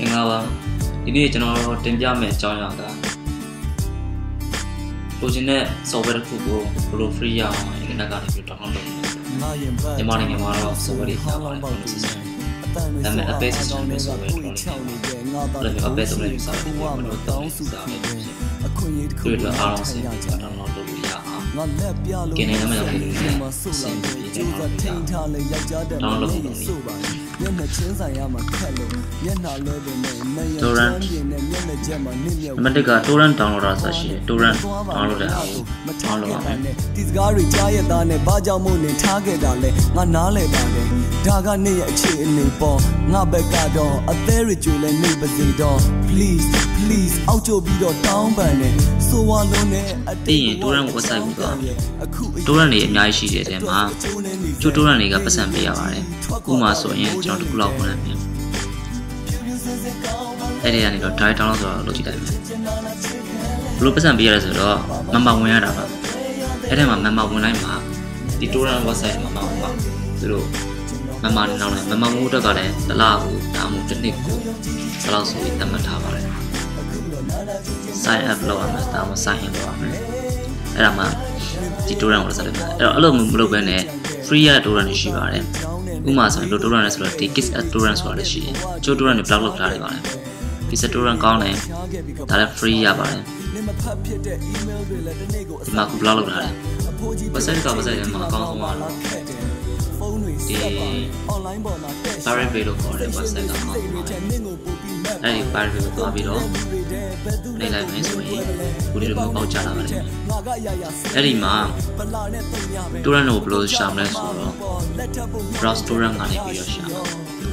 မင်္ဂလာပါဒီနေ့ကျွန်တော်တို့တင်ပြမယ့်အကြောင်းအရာကလိုချင်တဲ့ software တစ်ခုကိုဘယ်လို free ရအောင် internet ကနေပြီး download လုပ်နေလဲမြန်မာနိုင်ငံမှာတော့ software တွေများပါတယ် phone system ဒါပေမဲ့ Apache system နဲ့ software တွေတော်တော်လေးများတယ်။ Apache ဆိုတဲ့ user တွေကတော့မလို့တော့ user တွေဖြစ်တယ်။သူတို့အားလုံးစင်ကြ download လုပ်လို့ရအောင်ငါလက်ပြလို့ကင်းနေမှာဆိုစင်ပြီးတော့ထိန်ထားလေယောက်ျားတဲ့မလို့ဆိုပါ မျက်နှာချင်းဆိုင်ရမှာခက်လို့မျက်နှာလွဲတယ်နဲ့မယံချမ်းပြင်းနဲ့မျက်နှာချက်မှာနစ်မြုပ်နံပါတ်1က torrent downloader ဆိုရှိတယ် torrent download တဲ့အားကို download ရမယ်ဒီစကားတွေကြားရတာနဲ့ဘာကြောင့်မို့နေထားခဲ့တာလဲငါနားလဲပါတယ်ဒါကနေ့ရဲ့အခြေအနေပေါ့ငါဘက်ကတော့အသေးရကျွေလဲနေပါစေတော့ please please အောက်ကျပြီးတော့တောင်းပန်နေဆိုဝါလုံးနဲ့အတေးရင် torrent website ကိုတော့ torrent တွေအများကြီးရှိတဲ့ထဲမှာကျိုး torrent တွေကပတ်စံပေးရပါတယ်ဥပမာဆိုရင်ကျွန်တော်တစ်ခုလောက်ဝင်လိုက်မယ်အဲ့ဒီကနေတော့ direct download ဆိုတာလုပ်ကြည့်လိုက်မယ်ဘလို့ပတ်စံပေးရလဲဆိုတော့ member ဝင်ရတာပါအဲ့ထဲမှာ member ဝင်လိုက်မှာဒီ torrent website မှာမှာပါသူတို့ member နဲ့နောက်လိုက် member မို့အတွက်ကလည်းတစ်လကိုဒါမှမဟုတ်တစ်နှစ်ကိုဘယ်လောက်ဆိုပြီးသတ်မှတ်ထားပါတယ် sign up လုပ်ရမယ်ဒါမှ sign in လုပ်ရမယ်အဲ့ဒါမှဒီ torrent ကိုဆက်လုပ်မယ်အဲ့တော့အဲ့လိုမလုပ်ဘဲနဲ့ free ရ torrent တွေရှိပါတယ် ဥပမာဆိုရင် torrent လဲဆိုတော့ဒီ kiss torrent ဆိုတာလည်းရှိတယ်ကျိုး torrent တွေ block လုပ်ထားတယ်ပါတယ် kiss torrent ကောင်းတယ်ဒါလည်း free ရပါတယ်ဒီမှာက block လုပ်ထားတယ် website က website ထဲမှာအကောင်းဆုံးပါလို့ ဒီ pirate bay လို့ခေါ်တဲ့ website ကမှာအဲ့ဒီ pirate bay ကိုသွားပြီးတော့နေလိုက်မယ်ဆိုရင်ခုဒီလိုမျိုးပေါက်ချလာပါတယ်အဲ့ဒီမှာ torrent ကိုဘယ်လိုရှာမလဲဆိုတော့ browse torrent ကနေပြီးတော့ရှာ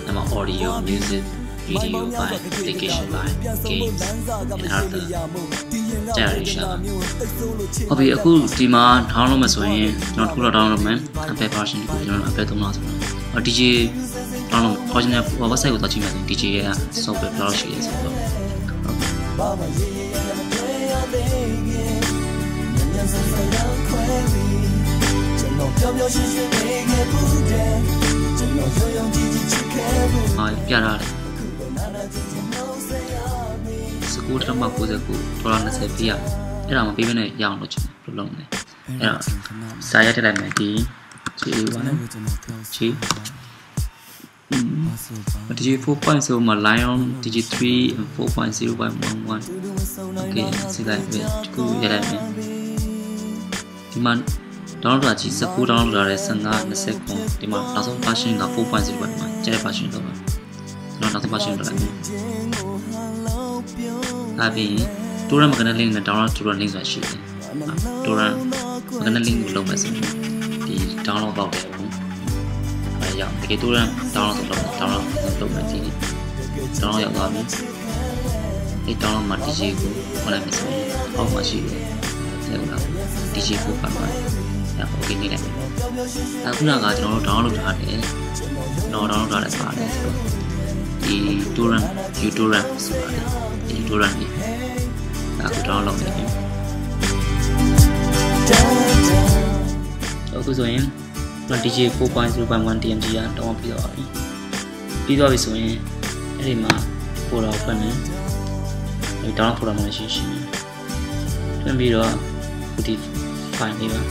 အဲ့မှာ audio music video file application file games and other generation ဟုတ်ပြီအခုဒီမှာ download မှာဆိုရင်ကျွန်တော်တစ်ခုတော့ download မယ် Apple version ကိုကျွန်တော် Apple သုံးလို့ဆိုတော့ DJ download original website ကိုသွားကြည့်မယ်ဆိုရင် DJ ရဲ့ software ဘယ်လောက်ရှိလဲဆိုတော့အာပြတာလေ19ထပ်မှ 69ဒေါ်လာ20ပေးရအဲ့ဒါမှပေးမနဲ့ရအောင်လုပ်ချင်တယ်ဘယ်လိုလုပ်မလဲအဲ့တော့စာရိုက်ထည့်လိုက်မယ်ဒီ G1 G DJ 4.0မှာ Lion DJ3 4.0.11 Okay စီလိုက်ပြီဒီခုရလိုက်မယ်ဒီမှာ download တာကြီး19 download လာတဲ့15 20ခုဒီမှာနောက်ဆုံး version က4.0ပဲမှာကျတဲ့ version တော့ပါကျွန်တော်နောက်ဆုံး version တော့လိုက် မယ်ဒါပြီး torrent magnet link နဲ့ download torrent link ဆိုတာရှိတယ် torrent magnet link ကိုလုပ်မယ်ဆိုရင်ဒီ download ပေါက်တယ်ပေါ့အဲရောက်တကယ် torrent download ဆိုတော့ download လုပ်မယ်ဒီ download ရောက်သွားပြီဒီ download မှာ DJ ကိုဝင်လိုက်မယ်ဆိုရင်အောက်မှာရှိတယ်ဆက်လာ DJ ကိုပတ်ပါအဲ okay နေလိုက်အခုနကကျွန်တော်တို့ download လုပ်ထားတယ်တော့ download ထားတယ်ပါတယ်ဆိုတော့ ဒီ torrent utorrent ဆိုတာဒီ torrent ကြီးအခု download လုပ်နေပြီအခုဆိုရင် DJ 4.0.1 DMG ကတောင်းပြီးတော့ပါပြီပြီးတော့ပြီဆိုရင်အဲ့ဒီမှာ folder ဖွင့်မယ်ဒီ download folder မှာရှိရှိဖွင့်ပြီးတော့ဒီ file လေးပါ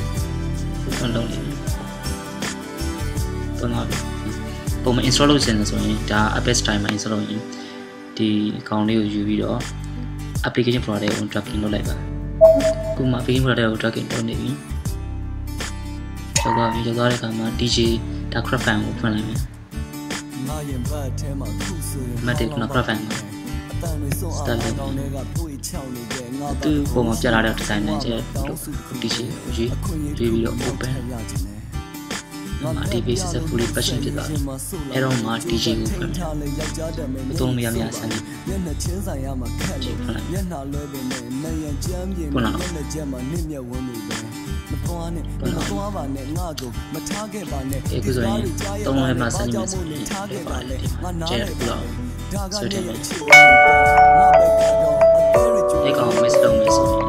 ဖွင့်လုပ်နေပြီတော့တော့ ပုံမှန် install လုပ်ချင်တယ်ဆိုရင်ဒါ Apex Time မှာ install လုပ်ရင်ဒီအကောင့်လေးကိုယူပြီးတော့ application folder ကို dragging လုပ်လိုက်ပါခုမှ application folder ကို dragging လုပ်နေပြီရောက်သွားပြီရောက်သွားတဲ့အခါမှာ DJ ဒါ craft file ကိုဖွင့်လိုက်မယ်ငါရင်ဘတ်ထဲမှာခုဆိုရင်မတ်တဲ့ craft file မှာအတန်တွေဆုံးအောင်ကောင်းတွေကပွေချောင်းနေတဲ့ငါသူ့ပုံမှာပြလာတဲ့ design နဲ့ကျဲ DJ ကိုရေးရေးပြီးတော့ open မှာ DB successfully patient ဖြစ်သွားတယ်။အဲတော့မှ DJ ကိုဖွင့်မယ်။မသုံးမရမရဆန်းနေ။မျက်နှာချင်းဆိုင်ရမှာခက်လို့မျက်နှာလွဲပင်နဲ့နယံကြမ်းပြင်းမျက်နှာချက်မှာနစ်မြက်ဝန်းနေတယ်။မသွားနဲ့မသွားပါနဲ့ငါ့ကိုမထားခဲ့ပါနဲ့ဒီဆိုရင်သုံးလဲမှာဆန်းနေမှာဆိုရင်ထားခဲ့ပါလေငါနားလဲပါဒါကလည်းငါဘက်ကတော့အသေးရကြိုးဒီကောင် miss လုပ်မယ်ဆိုရ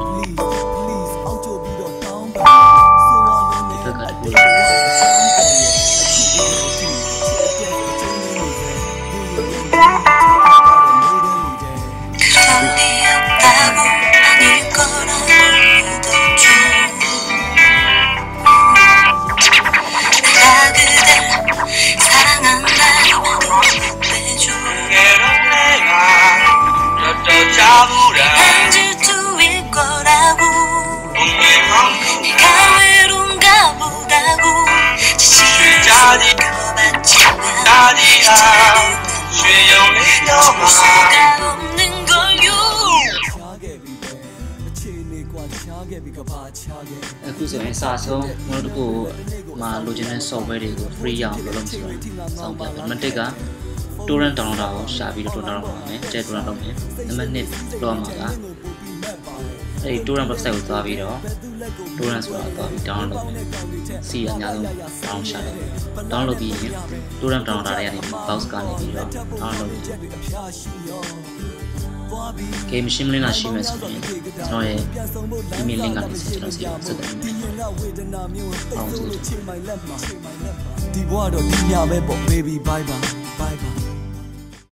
잡으라. 난 질투일 거라고. 내가 외로운가 보다고. 자신을 지켜봤지만 이제는 내 모습 없는 ခုဆိုရင်စာဆုံးကျွန်တော်တို့ကိုမှာလိုချင်တဲ့ software တွေကို free ရအောင်လုပ်လို့ဆိုတော့စောင့်ပြပါနံပါတ်1က torrent download တာကိုရှာပြီးတော့ download လုပ်ပါမယ်တဲ့ torrent လုပ်မယ်နံပါတ်2လောက်မှာကအဲဒီ torrent website ကိုသွားပြီးတော့ torrent ဆိုတာသွားပြီး download လုပ်မယ်စီအများဆုံး download ရှာတယ် download ပြီးရင် torrent download တာတွေကနေ box ကနေပြီးတော့ download လုပ် မယ် game machine link ကရှိမယ်ဆိုရင်ကျွန်တော်ရဲ့ email link ကနေကျွန်တော်စီဆက်တယ်။အောင်စီဒီဘွားတော့ဒီညပဲပေါ့ baby bye bye bye bye